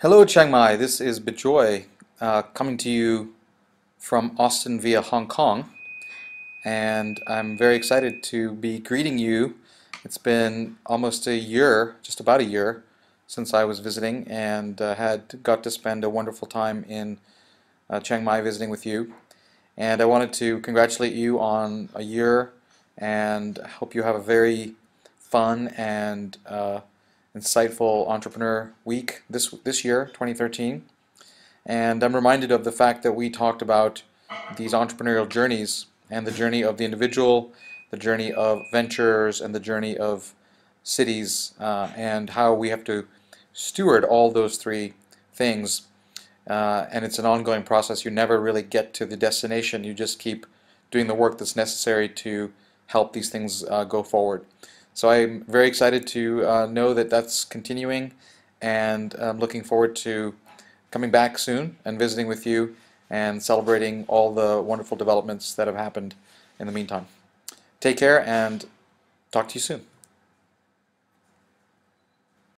Hello Chiang Mai, this is Bijoy uh, coming to you from Austin via Hong Kong and I'm very excited to be greeting you. It's been almost a year, just about a year, since I was visiting and uh, had got to spend a wonderful time in uh, Chiang Mai visiting with you and I wanted to congratulate you on a year and hope you have a very fun and uh, insightful entrepreneur week this this year 2013 and I'm reminded of the fact that we talked about these entrepreneurial journeys and the journey of the individual the journey of ventures and the journey of cities uh, and how we have to steward all those three things. Uh, and it's an ongoing process. You never really get to the destination. You just keep doing the work that's necessary to help these things uh, go forward so I'm very excited to uh, know that that's continuing and I'm looking forward to coming back soon and visiting with you and celebrating all the wonderful developments that have happened in the meantime. Take care and talk to you soon.